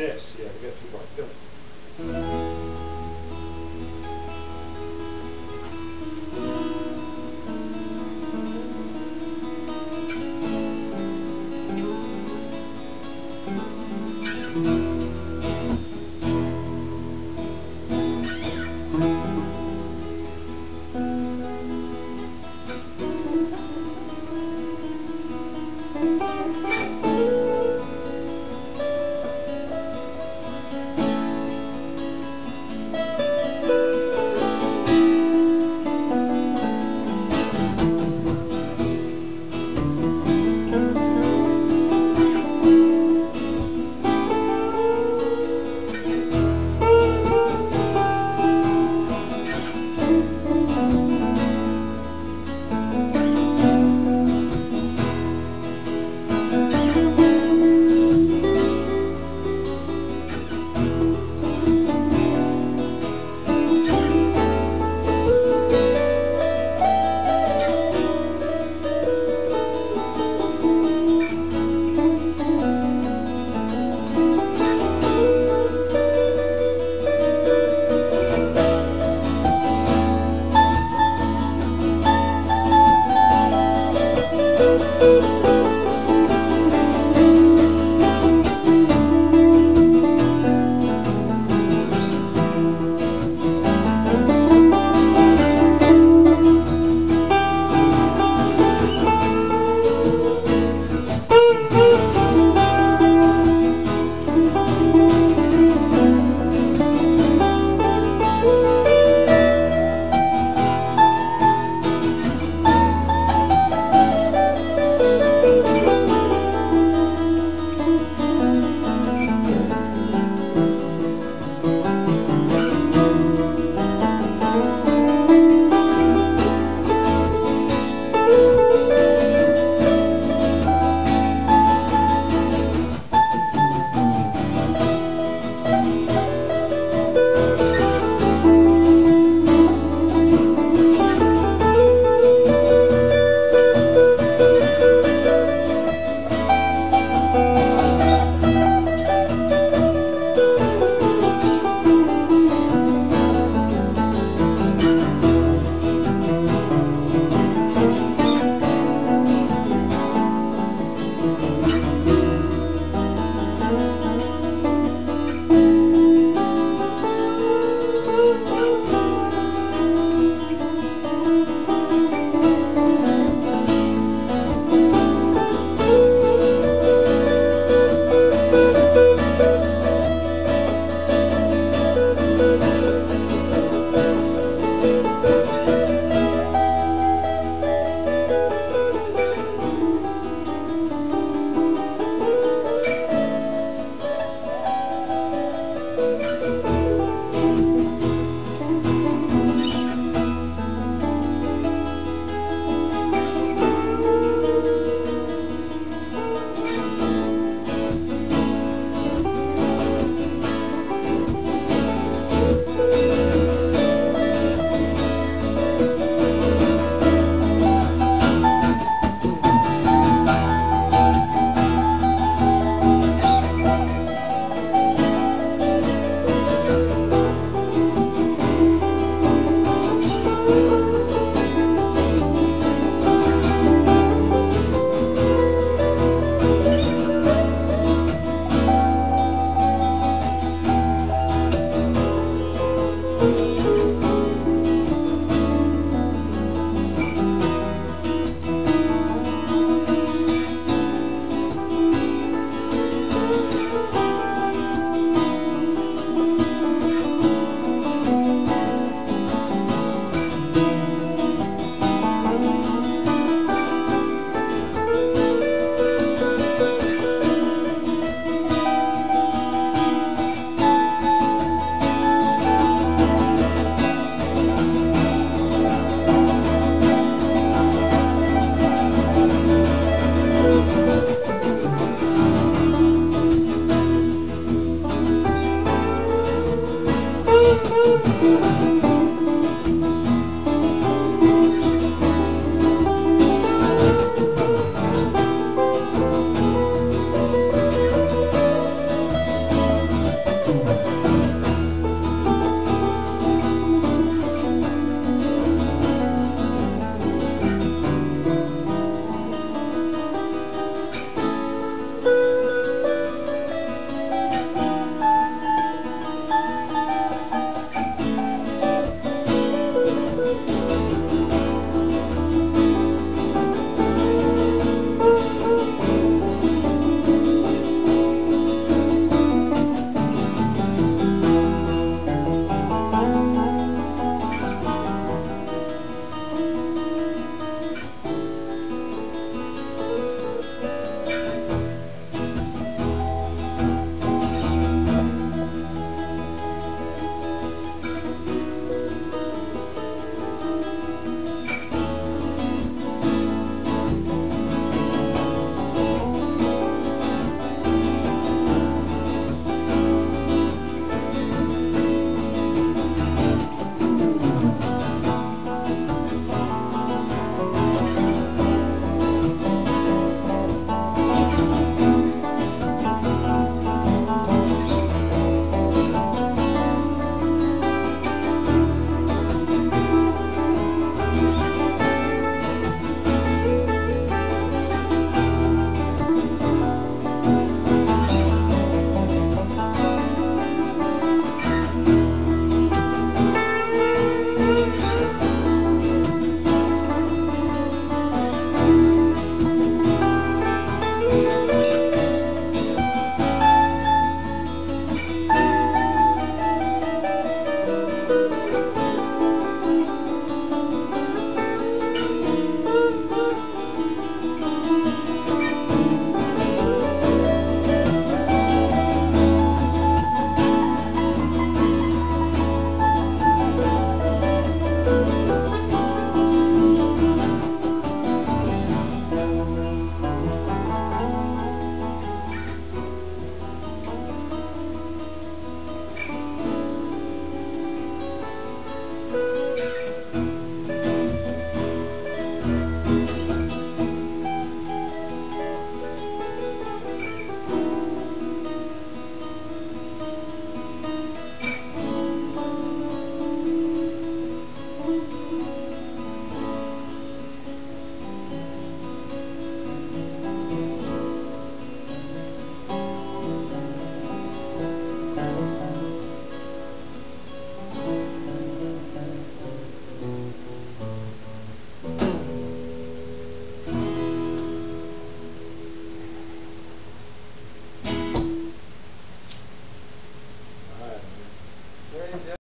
test. Yeah, we got two bars. Go. Música